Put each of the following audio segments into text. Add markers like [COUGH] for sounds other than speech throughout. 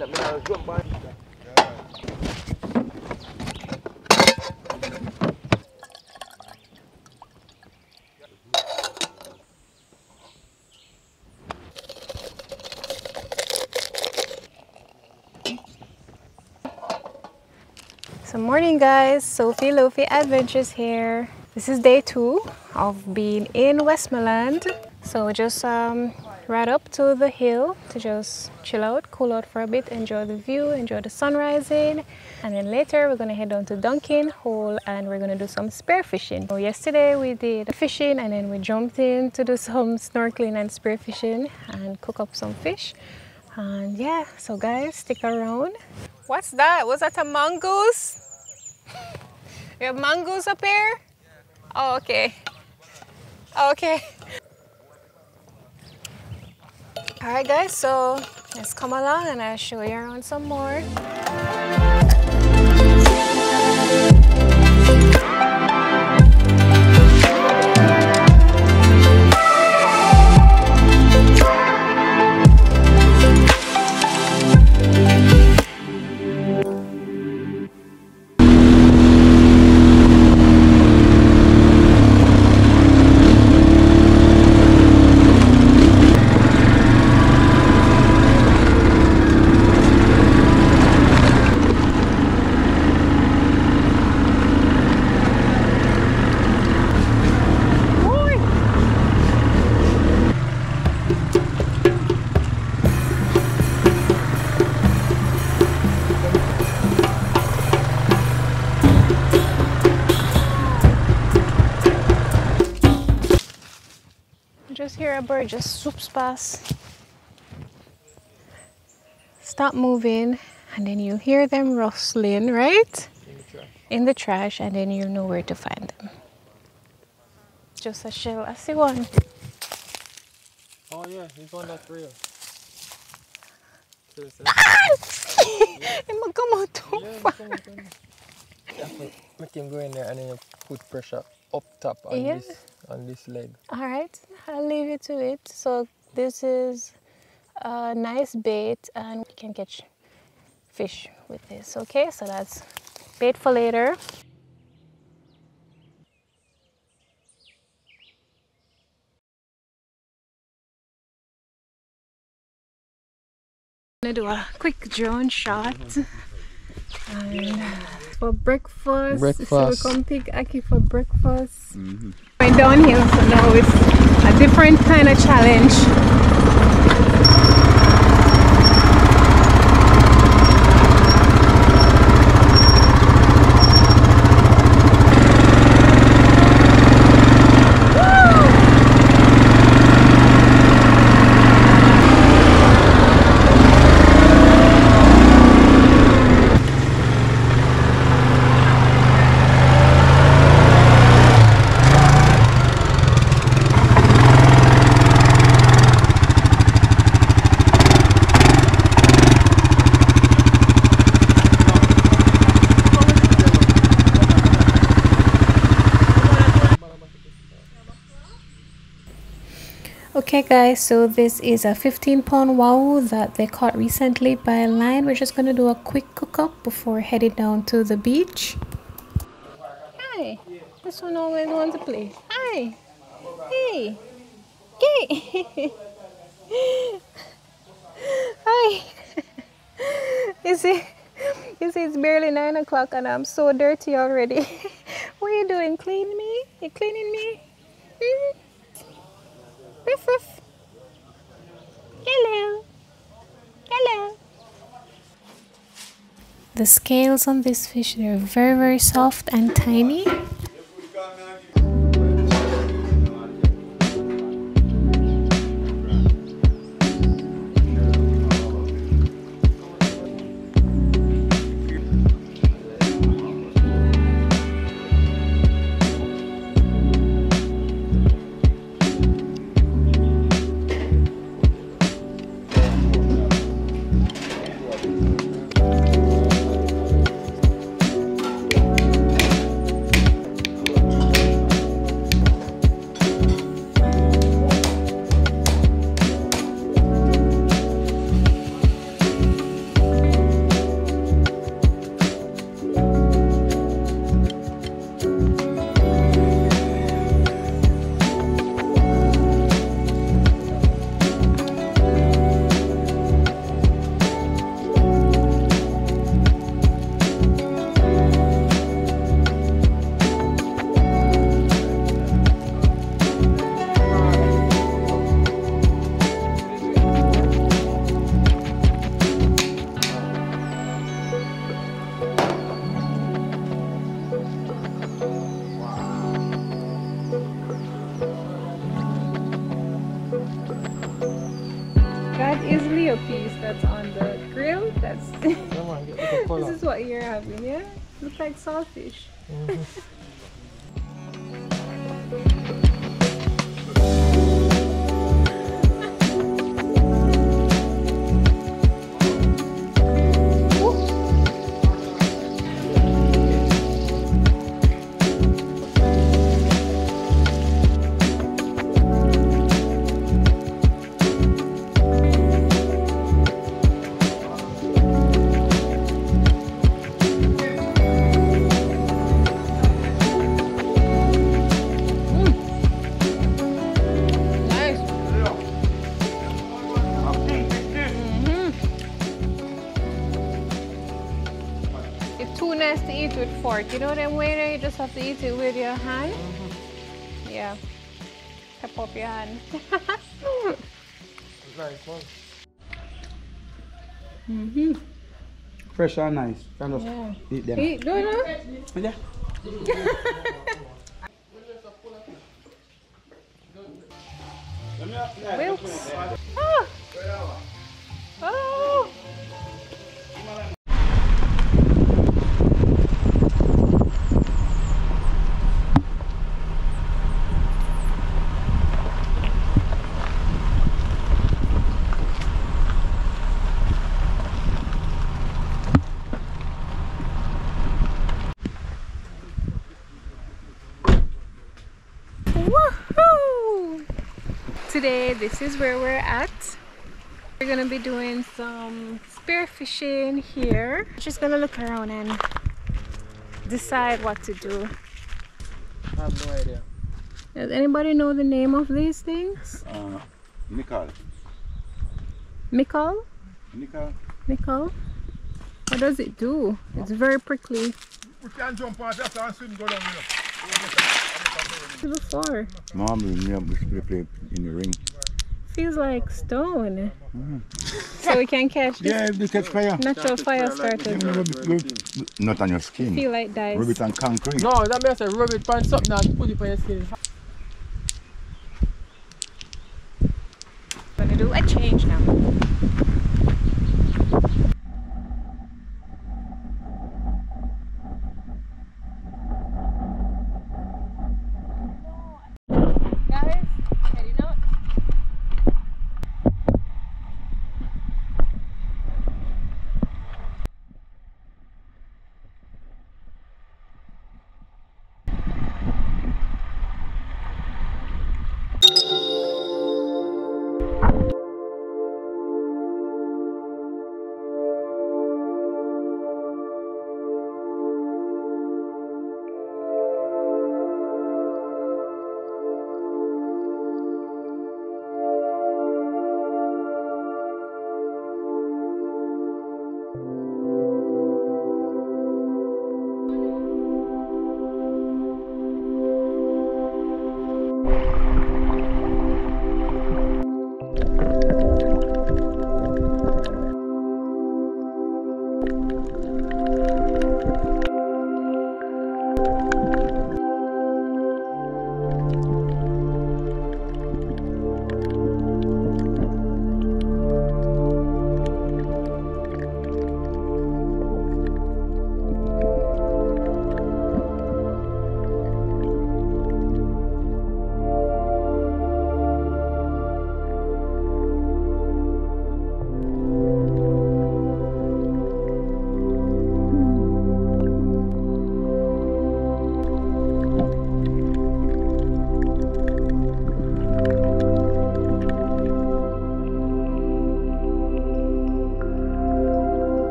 So morning guys, SofiLofi Adventures here. This is day two of being in Westmoreland. So just um, right up to the hill to just chill out, cool out for a bit, enjoy the view, enjoy the sun rising. And then later we're gonna head down to Duncan Hole and we're gonna do some spear fishing. So yesterday we did fishing and then we jumped in to do [LAUGHS] some snorkeling and spear fishing and cook up some fish. And yeah, so guys, stick around. What's that? Was that a mongoose? [LAUGHS] You have mongoose up here? Oh, okay. Oh, okay. All right, guys, so let's come along and I'll show you around some more. Just hear a bird just swoops past. Stop moving, and then you hear them rustling, right? In the trash. In the trash, and then you know where to find them. Just a shell. I see one. Oh yeah, he's on that rail. Seriously. [LAUGHS] It might come out too far. come on, come on. Yeah, make- make him go in there and then you put pressure up top on Yeah. this on this leg. All right, I'll leave you to it. So this is a nice bait, and you can catch fish with this. Okay, so that's bait for later. I'm gonna do a quick drone shot. And for breakfast, Breakfast. so we come pick ackee for breakfast. Mm-hmm. Going downhill, so now it's a different kind of challenge. Okay guys, so this is a 15 pound wahoo that they caught recently by a line. We're just gonna do a quick cook up before heading down to the beach. Hi, this one always wants to play. Hi, hey, hey, [LAUGHS] hi. [LAUGHS] you see, you see, it's barely nine o'clock and I'm so dirty already. [LAUGHS] what are you doing? Cleaning me? You cleaning me? Hmm? Ruff, ruff. Hello. Hello. The scales on this fish, they're very, very soft and tiny. That is Leo piece that's on the grill. That's [LAUGHS] this is what you're having, yeah? Looks like saltfish. Mm -hmm. [LAUGHS] just have to eat it with your hand? Yeah. Tap up your hand. [LAUGHS] Nice one. mm-hmm. Fresh and nice. Can just Yeah. eat them. Eat, do you know? Yeah. [LAUGHS] Wilkes. Ah! Oh! Woohoo! Today, this is where we're at. We're gonna be doing some spearfishing here. Just gonna look around and decide what to do. I have no idea. Does anybody know the name of these things? Uh, Nickel. Mikal? Nickel. Mikal? What does it do? It's very prickly. We can jump on that and swim go down, you know. Before. Mom, we have to play in the ring. Feels like stone. Mm. So we can catch this Yeah, if they catch fire. natural fire starter. You rub it, rub Not on your skin. Feel like dice. Rub it on concrete. No, that means I rub it on something and put it on your skin. Gonna do a change now.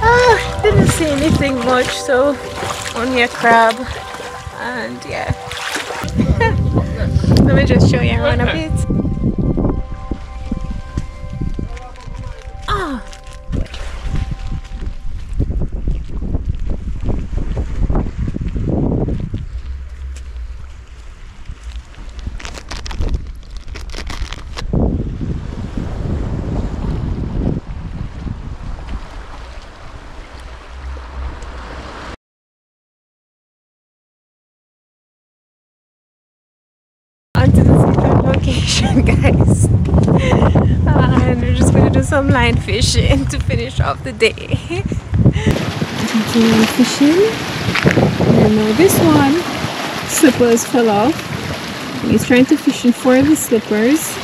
Ah, didn't see anything much, so only a crab. And yeah. [LAUGHS] Let me just show you around a bit. Location, [LAUGHS] guys. and we're just gonna do some line fishing to finish off the day. Continuing fishing. And now this one, slippers fell off. He's trying to fish in for the slippers.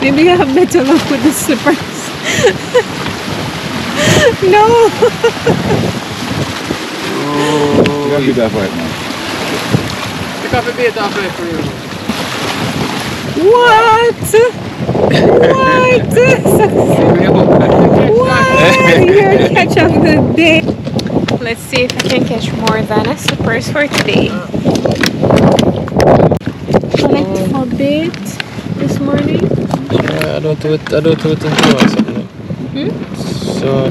Maybe I have better luck with the slippers. [LAUGHS] no! [LAUGHS] You gotta be that right now. Pick up a bait off there for you. What? what? what? Your catch of the day. Let's see if I can catch more than a surprise for today. Collect for bait this morning. Yeah, I don't do it. I don't do it in two or something. Hmm? So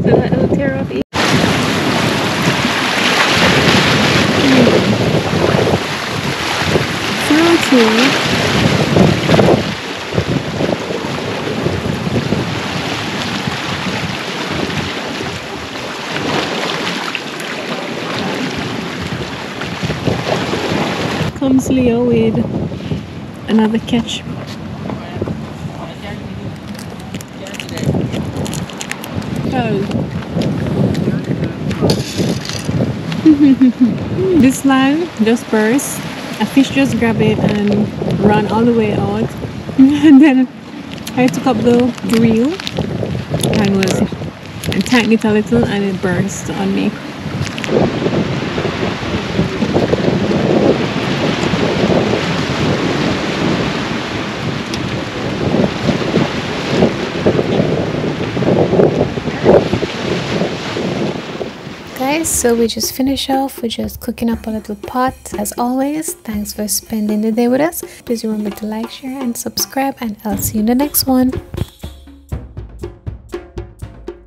that will tear off each. Comes Leo with another catch. Oh. [LAUGHS] this line just burst. A fish just grabbed it and ran all the way out. [LAUGHS] and then I took up the reel and was and tightened it a little and it burst on me. Guys. So we just finish off with just cooking up a little pot. As always thanks for spending the day with us. Please remember to like share and subscribe and i'll see you in the next one